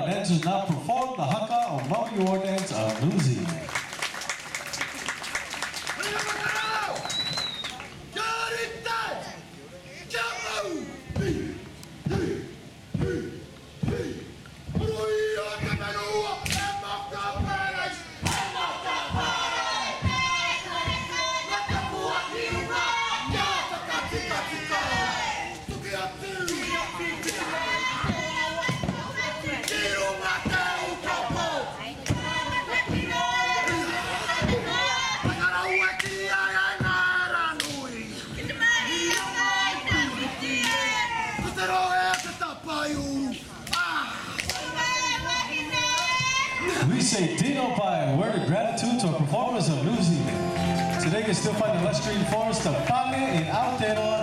dancers now perform the or Maui war dance of New Zealand. Say Dino a word of gratitude to our performers of New Zealand. Today you can still find the lush green forest of Pale in Aotearoa